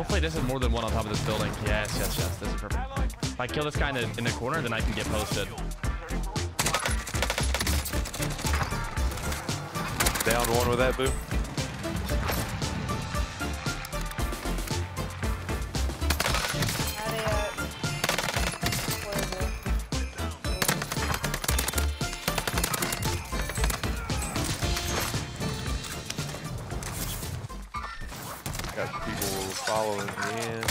Hopefully this is more than one on top of this building. Yes, yes, yes. This is perfect. If I kill this guy in the, in the corner, then I can get posted. Down one with that boo. Got people following me in.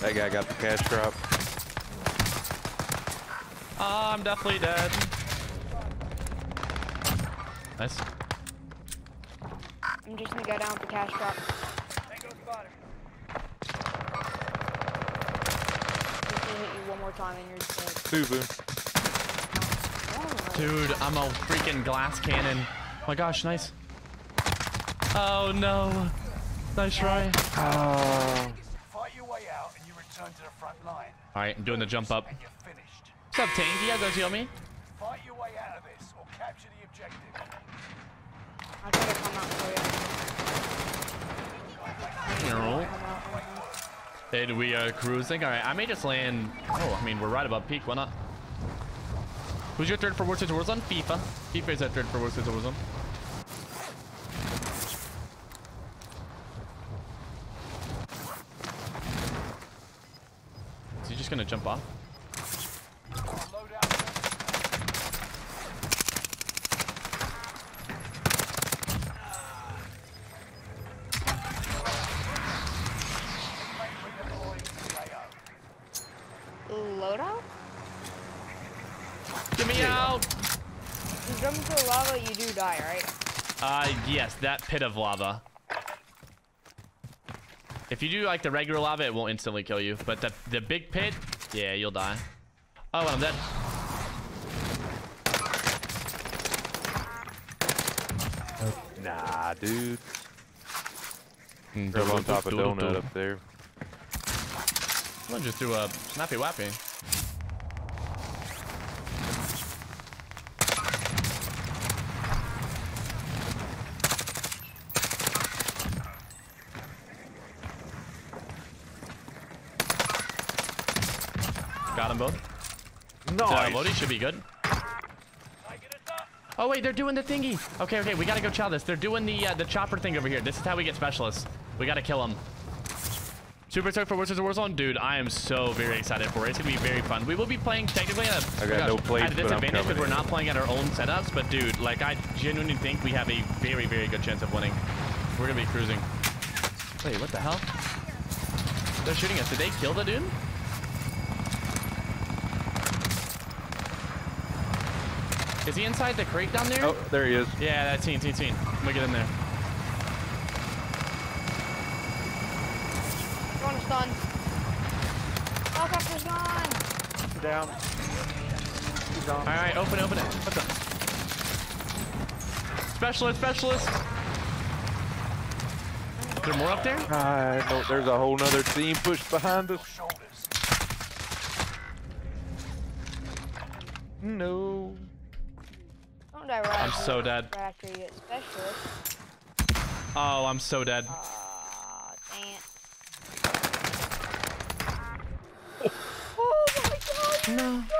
That guy got the cash drop. Ah, I'm definitely dead. Nice. I'm just gonna go down with the cash drop. Just gonna hit you one more time and you're dead. Two boo. Dude, I'm a freaking glass cannon. Oh my gosh, nice. Oh no. Nice try. Oh. Fight your way out and you return to the front line. Alright, I'm doing the jump up. You're finished. What's up, Tank? You guys don't heal me? Fight your way out of this or capture the objective. I'll try to come out for you. You Hey, we are cruising. Alright, I may just land. Oh, I mean, we're right above peak. Why not? Who's your third for World Series Warzone? FIFA. FIFA is our third for World Series Warzone. Is he just gonna jump off? Load out. Loadout? Get me out! You jump into the lava, you do die, right? Uh, yes, that pit of lava. If you do like the regular lava, it won't instantly kill you. But the, the big pit, yeah, you'll die. Oh, and I'm dead. Nah, dude. Mm, They're on top of donut up there. Someone just threw a snappy wappy. Got them both. Nice. Uh, Lodi should be good. Oh wait, they're doing the thingy. Okay, okay, we gotta go chow this. They're doing the uh, the chopper thing over here. This is how we get specialists. We gotta kill them. Super stoked for Wizards of Warzone, dude. I am so very excited for it. It's gonna be very fun. We will be playing technically at a, I got no plates, at a disadvantage because we're not playing at our own setups. But dude, like I genuinely think we have a very very good chance of winning. We're gonna be cruising. Wait, what the hell? They're shooting us. Did they kill the dude? Is he inside the crate down there? Oh, there he is. Yeah, that's team, team, team. Let me get in there. Going to stun. Helicopter's gone. Down. He's on. All right, open, open it. What's up? Specialist, specialist. Is there more up there? I know there's a whole nother team pushed behind us. Shoulders. No. Don't die right I'm so dead. Right after you get specialist. Oh, I'm so dead. Aw, dang it. Oh my god! No.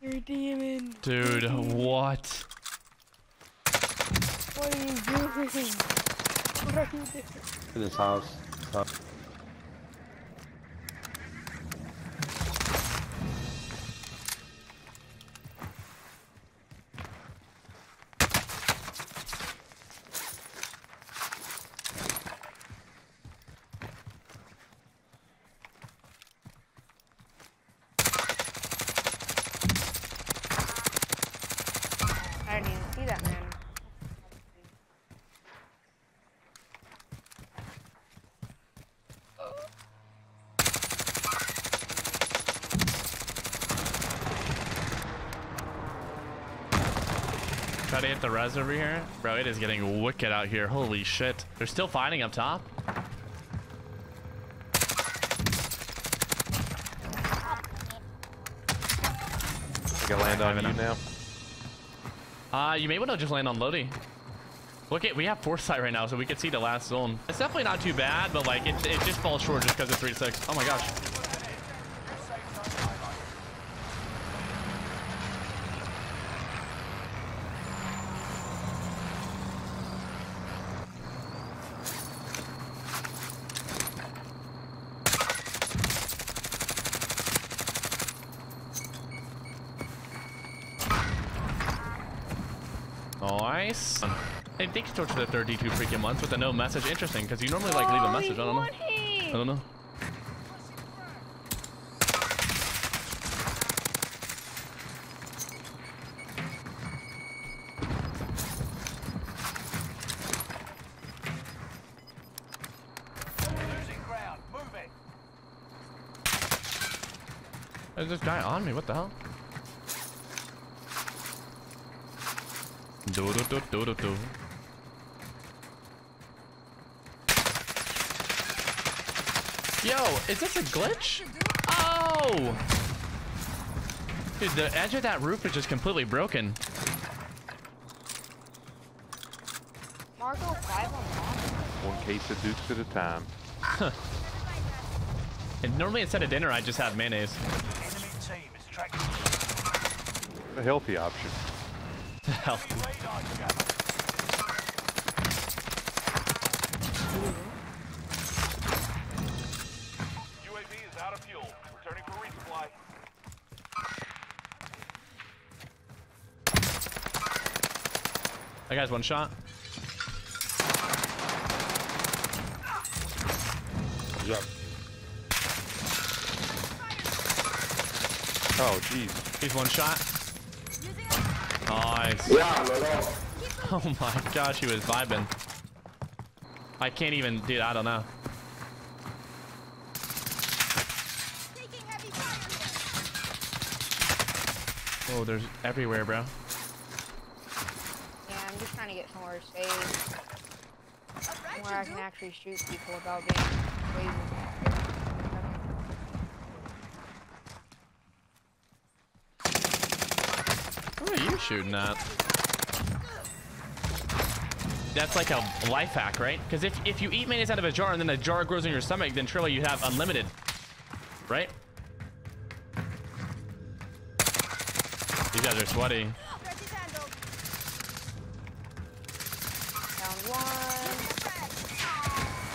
You're a demon. Dude, what? What are you doing? What are you doing? in this house. Uh, I didn't even see that man. Hit the res over here. Bro, it is getting wicked out here. Holy shit. They're still fighting up top. I can land on you now. Uh, you may want to just land on Lodi. Look at, we have foresight right now, so we can see the last zone. It's definitely not too bad, but like, it, it just falls short just because it's 3 to 6. Oh my gosh. Nice. Hey, thank you so much for the 32 freaking months with a no message. Interesting, because you normally like leave a message. I don't know. I don't know. Losing ground. Move it. There's this guy on me. What the hell? Do do do do do do. Yo, is this a glitch? Oh! Dude, the edge of that roof is just completely broken. Marco five on one. One case of Dukes at a time. And normally instead of dinner, I just have mayonnaise. Enemy team is tracking A healthy option. Hell. UAV is out of fuel. Returning for resupply. That guy's one shot. Yep. Oh, jeez. He's one shot. Nice. Yeah, Oh my gosh, he was vibing. I can't even, dude, I don't know. Oh, there's everywhere, bro. Yeah, I'm just trying to get somewhere safe. Where I can actually shoot people without being crazy. What are you shooting at? That's like a life hack, right? Because if, if you eat mayonnaise out of a jar and then the jar grows in your stomach, then surely you have unlimited, right? These guys are sweaty. Down one.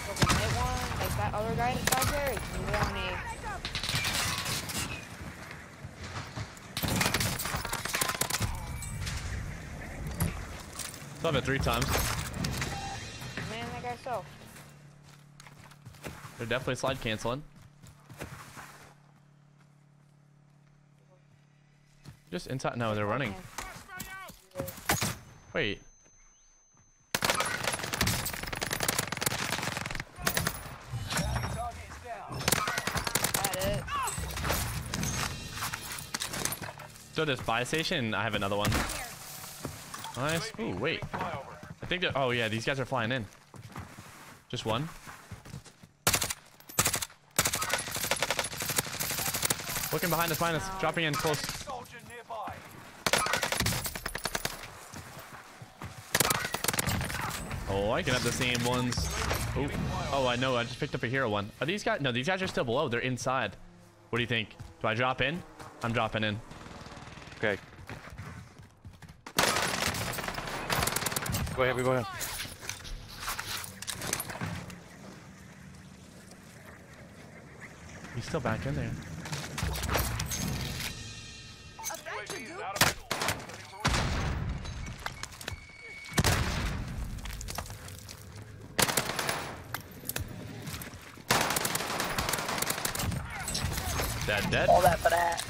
Looking hit one. Like that other guy that's out there is really Saw it three times. man that guy so. They're definitely slide canceling. Just inside. No, they're running. Wait. Target is down. That it. So this buy station, I have another one. Nice. Ooh, wait. I think that. Oh yeah, these guys are flying in. Just one. Looking behind us, behind us. Dropping in close. Oh, I can have the same ones. Oh, oh, I know. I just picked up a hero one. Are these guys? No, these guys are still below. They're inside. What do you think? Do I drop in? I'm dropping in. Okay. Go ahead, we go ahead. He's still back in there. UAV is out of fuel. Returning for resupply. Dead, dead. All that for that.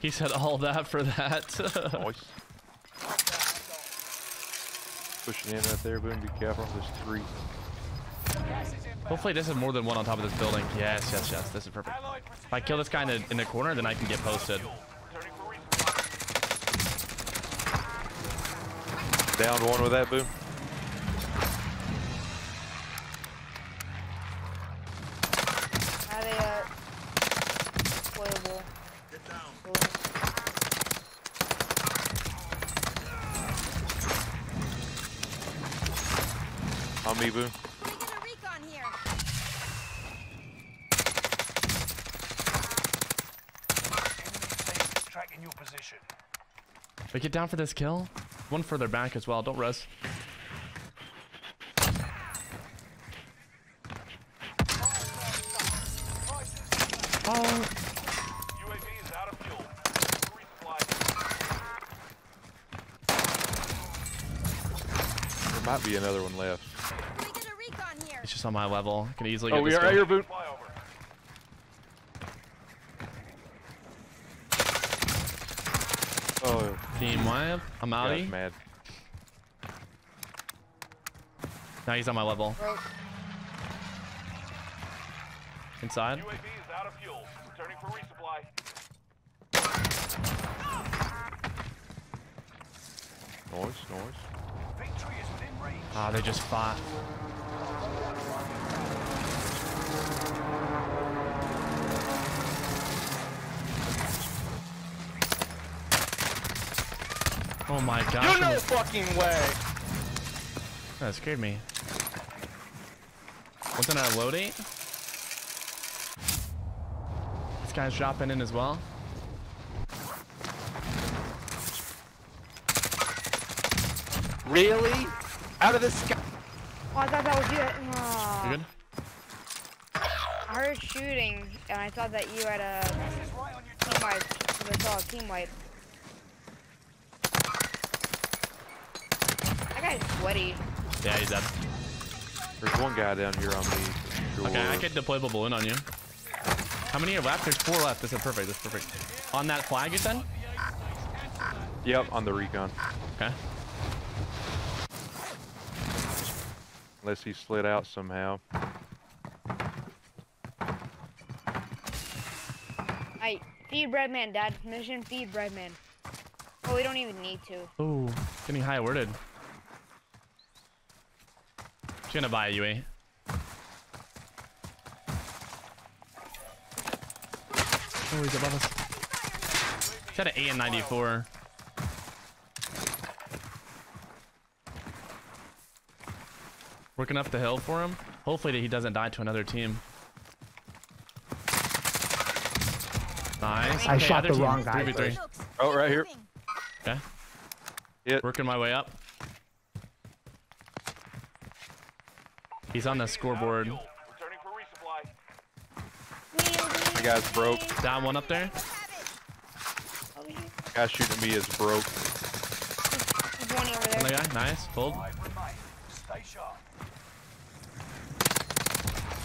He said all that for that. Nice. Pushing in right there, boom. Be careful. There's three. Hopefully this is more than one on top of this building. Yes, yes, yes. This is perfect. If I kill this guy in the, in the corner, then I can get posted. Down Returning for resupply. Downed one with that boom. Your position. We get down for this kill. One further back as well. Don't rest. Oh, UAV is out of fuel. There might be another one left. We get a recon here. it's just on my level. Can easily Oh, get we this are right kill. here, boom. Flyover. Oh, Team wipe. I'm guy's outie. mad. Now he's on my level. Broke. Inside. UAV is out of fuel. Returning for resupply. Noise, noise. Ah, they just fought. Oh my gosh. no fucking way. That scared me. Wasn't our loading? This guy's dropping in as well. Really? Out of the sky. Oh, I thought that was you. Aw. You good? I heard shooting, and I thought that you had a Is right on team wipe. 'cause I saw a team wipe. That guy's sweaty. Yeah, he's dead. There's one guy down here on me. for Okay, I sure. could deploy the balloon on you. How many are left? There's four left. This is perfect. This is perfect. On that flag, you said? Yep, on the recon. Okay. Unless he slid out somehow. Hey, feed Breadman, Dad. Mission feed Breadman. Oh, we don't even need to. Ooh, getting high worded. She's gonna buy a UE. Eh? Oh, he's above us. He's had an AN-94. Working up the hill for him. Hopefully that he doesn't die to another team. Nice. I Okay, shot the team. wrong guy 3v3. Oh, right here. Moving. Okay. Hit. Working my way up. He's on the scoreboard. fuel. Returning for resupply. The guy's broke. Down one up there. Have it. Guy shooting me is broke. One over Another guy. Nice. Hold.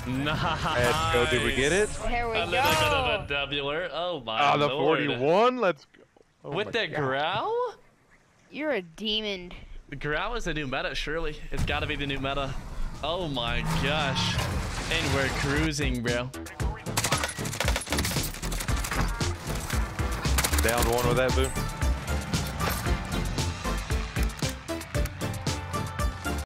Nice. Let's go. Did we get it? There we A little bit of go. a doubler. Oh my Ah, the lord. 41. Let's go. Oh With my the God. GRAU? You're a demon. The GRAU is the new meta, surely. It's gotta be the new meta. Oh my gosh. And we're cruising, bro. Down one with that boom.